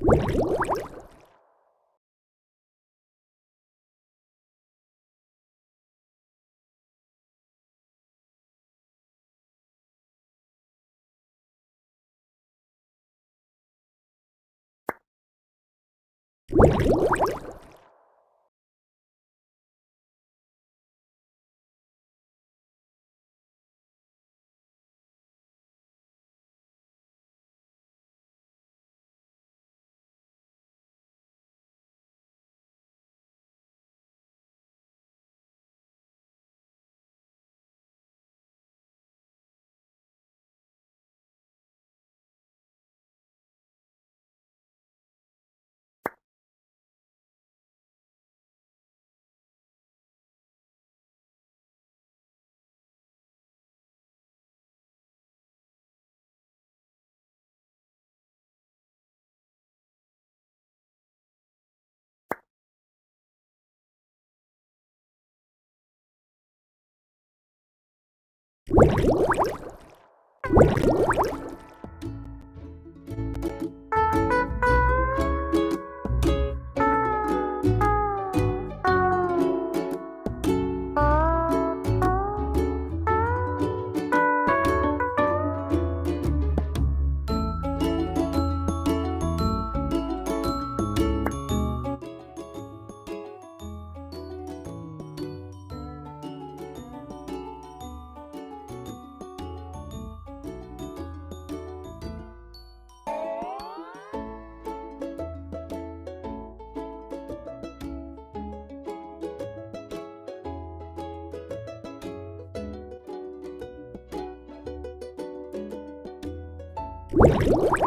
you you Música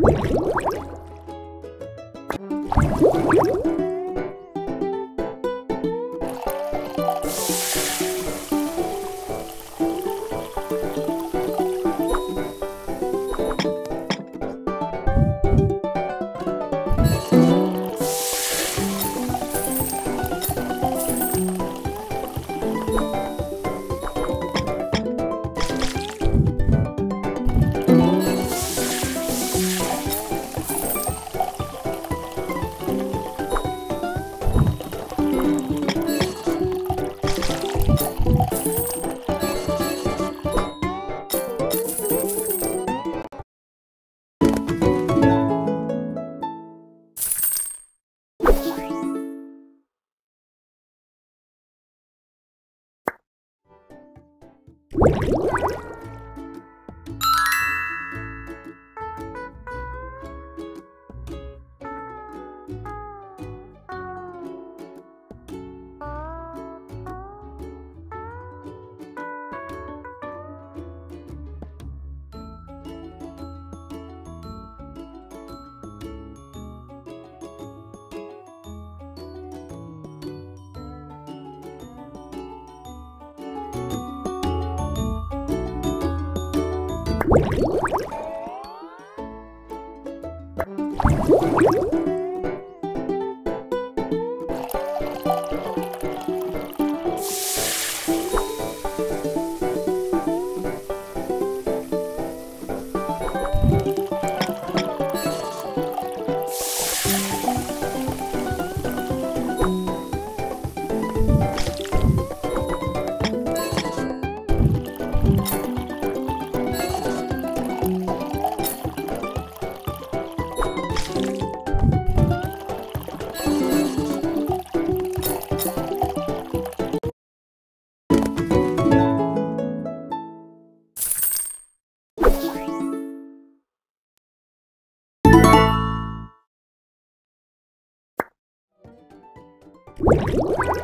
Thank you. Música Thank you. You